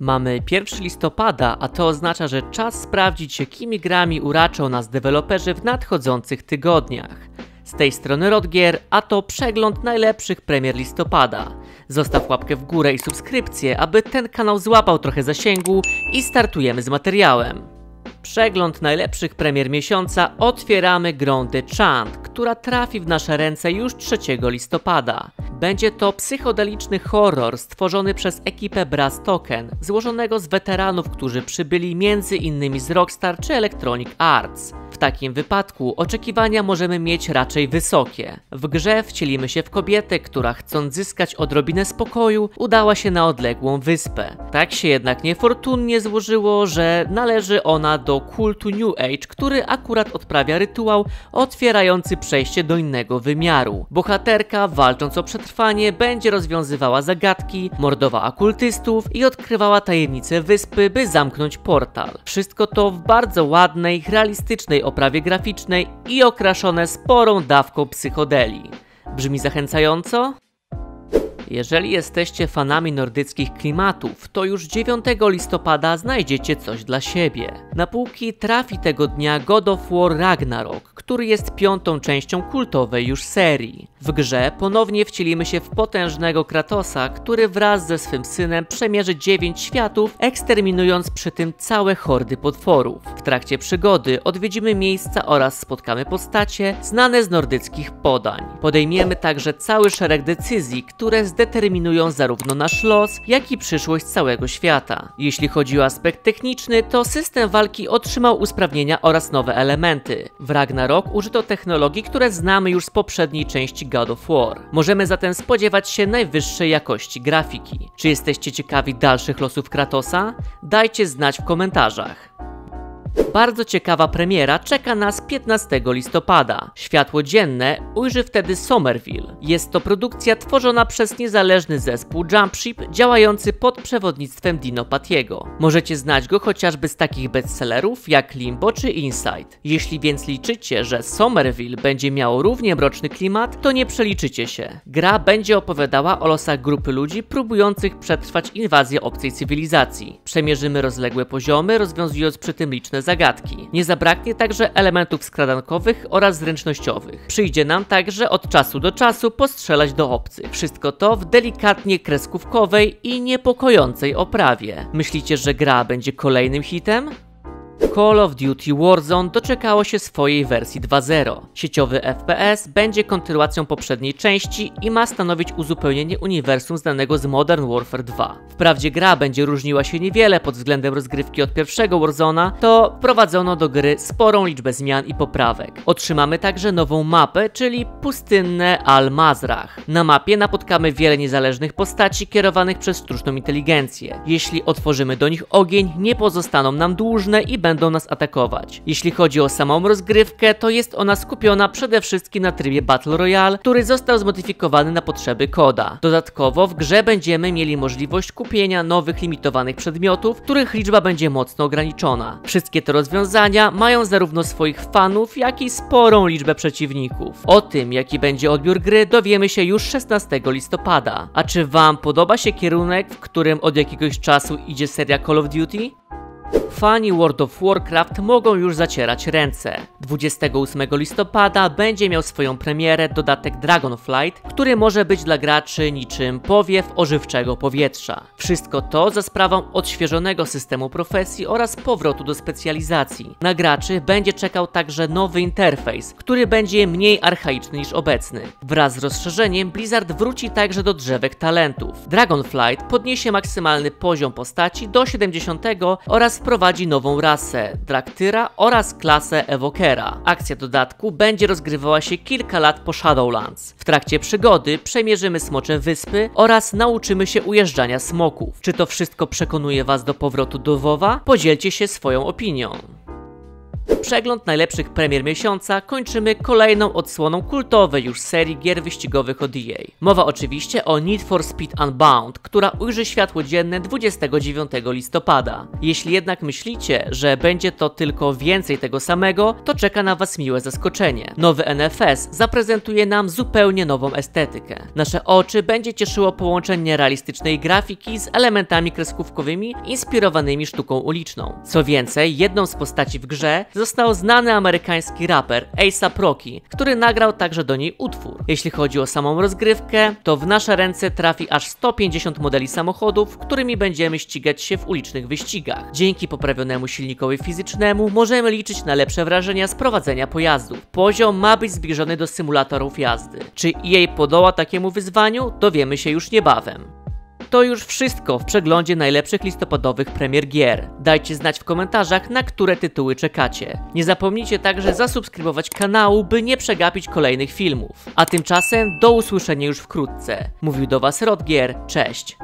Mamy 1 listopada, a to oznacza, że czas sprawdzić, jakimi grami uraczą nas deweloperzy w nadchodzących tygodniach. Z tej strony Rodgier, a to przegląd najlepszych premier listopada. Zostaw łapkę w górę i subskrypcję, aby ten kanał złapał trochę zasięgu i startujemy z materiałem. Przegląd najlepszych premier miesiąca otwieramy grą The Chant, która trafi w nasze ręce już 3 listopada. Będzie to psychodeliczny horror stworzony przez ekipę Brass Token, złożonego z weteranów, którzy przybyli innymi z Rockstar czy Electronic Arts. W takim wypadku oczekiwania możemy mieć raczej wysokie. W grze wcielimy się w kobietę, która chcąc zyskać odrobinę spokoju, udała się na odległą wyspę. Tak się jednak niefortunnie złożyło, że należy ona do kultu New Age, który akurat odprawia rytuał otwierający przejście do innego wymiaru. Bohaterka, walcząc o przetrwanie, będzie rozwiązywała zagadki, mordowała kultystów i odkrywała tajemnice wyspy, by zamknąć portal. Wszystko to w bardzo ładnej, realistycznej oprawie graficznej i okraszone sporą dawką psychodelii. Brzmi zachęcająco? Jeżeli jesteście fanami nordyckich klimatów, to już 9 listopada znajdziecie coś dla siebie. Na półki trafi tego dnia God of War Ragnarok, który jest piątą częścią kultowej już serii. W grze ponownie wcielimy się w potężnego Kratosa, który wraz ze swym synem przemierzy 9 światów, eksterminując przy tym całe hordy potworów. W trakcie przygody odwiedzimy miejsca oraz spotkamy postacie znane z nordyckich podań. Podejmiemy także cały szereg decyzji, które zdeterminują zarówno nasz los, jak i przyszłość całego świata. Jeśli chodzi o aspekt techniczny, to system walki otrzymał usprawnienia oraz nowe elementy. W Ragnarok użyto technologii, które znamy już z poprzedniej części God of War. Możemy zatem spodziewać się najwyższej jakości grafiki. Czy jesteście ciekawi dalszych losów Kratosa? Dajcie znać w komentarzach. Bardzo ciekawa premiera czeka nas 15 listopada. Światło dzienne ujrzy wtedy Somerville. Jest to produkcja tworzona przez niezależny zespół Jumpship działający pod przewodnictwem Dino Patiego. Możecie znać go chociażby z takich bestsellerów jak Limbo czy Inside. Jeśli więc liczycie, że Somerville będzie miało równie mroczny klimat, to nie przeliczycie się. Gra będzie opowiadała o losach grupy ludzi próbujących przetrwać inwazję obcej cywilizacji. Przemierzymy rozległe poziomy, rozwiązując przy tym liczne zagadki. Nie zabraknie także elementów skradankowych oraz zręcznościowych. Przyjdzie nam także od czasu do czasu postrzelać do obcych. Wszystko to w delikatnie kreskówkowej i niepokojącej oprawie. Myślicie, że gra będzie kolejnym hitem? Call of Duty Warzone doczekało się swojej wersji 2.0. Sieciowy FPS będzie kontynuacją poprzedniej części i ma stanowić uzupełnienie uniwersum znanego z Modern Warfare 2. Wprawdzie gra będzie różniła się niewiele pod względem rozgrywki od pierwszego Warzone'a, to wprowadzono do gry sporą liczbę zmian i poprawek. Otrzymamy także nową mapę, czyli pustynne Al-Mazrach. Na mapie napotkamy wiele niezależnych postaci kierowanych przez sztuczną inteligencję. Jeśli otworzymy do nich ogień, nie pozostaną nam dłużne i będą będą nas atakować. Jeśli chodzi o samą rozgrywkę, to jest ona skupiona przede wszystkim na trybie Battle Royale, który został zmodyfikowany na potrzeby koda. Dodatkowo w grze będziemy mieli możliwość kupienia nowych limitowanych przedmiotów, których liczba będzie mocno ograniczona. Wszystkie te rozwiązania mają zarówno swoich fanów, jak i sporą liczbę przeciwników. O tym, jaki będzie odbiór gry, dowiemy się już 16 listopada. A czy Wam podoba się kierunek, w którym od jakiegoś czasu idzie seria Call of Duty? Fani World of Warcraft mogą już zacierać ręce. 28 listopada będzie miał swoją premierę dodatek Dragonflight, który może być dla graczy niczym powiew ożywczego powietrza. Wszystko to za sprawą odświeżonego systemu profesji oraz powrotu do specjalizacji. Na graczy będzie czekał także nowy interfejs, który będzie mniej archaiczny niż obecny. Wraz z rozszerzeniem Blizzard wróci także do drzewek talentów. Dragonflight podniesie maksymalny poziom postaci do 70 oraz wprowadzi nową rasę, Draktyra oraz klasę Evokera. Akcja dodatku będzie rozgrywała się kilka lat po Shadowlands. W trakcie przygody przemierzymy Smocze Wyspy oraz nauczymy się ujeżdżania smoków. Czy to wszystko przekonuje Was do powrotu do WoWa? Podzielcie się swoją opinią. Przegląd najlepszych premier miesiąca kończymy kolejną odsłoną kultowej już serii gier wyścigowych od EA. Mowa oczywiście o Need for Speed Unbound, która ujrzy światło dzienne 29 listopada. Jeśli jednak myślicie, że będzie to tylko więcej tego samego, to czeka na Was miłe zaskoczenie. Nowy NFS zaprezentuje nam zupełnie nową estetykę. Nasze oczy będzie cieszyło połączenie realistycznej grafiki z elementami kreskówkowymi inspirowanymi sztuką uliczną. Co więcej, jedną z postaci w grze został znany amerykański raper A$AP Rocky, który nagrał także do niej utwór. Jeśli chodzi o samą rozgrywkę, to w nasze ręce trafi aż 150 modeli samochodów, którymi będziemy ścigać się w ulicznych wyścigach. Dzięki poprawionemu silnikowi fizycznemu możemy liczyć na lepsze wrażenia z prowadzenia pojazdów. Poziom ma być zbliżony do symulatorów jazdy. Czy EA podoła takiemu wyzwaniu, dowiemy się już niebawem. To już wszystko w przeglądzie najlepszych listopadowych premier gier. Dajcie znać w komentarzach, na które tytuły czekacie. Nie zapomnijcie także zasubskrybować kanału, by nie przegapić kolejnych filmów. A tymczasem do usłyszenia już wkrótce. Mówił do Was Rodgier, cześć!